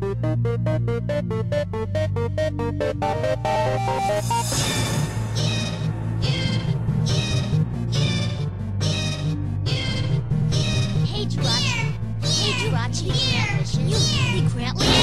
Hey, Jirachi. Hey, Jirachi. You, secretly.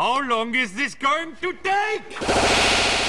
How long is this going to take?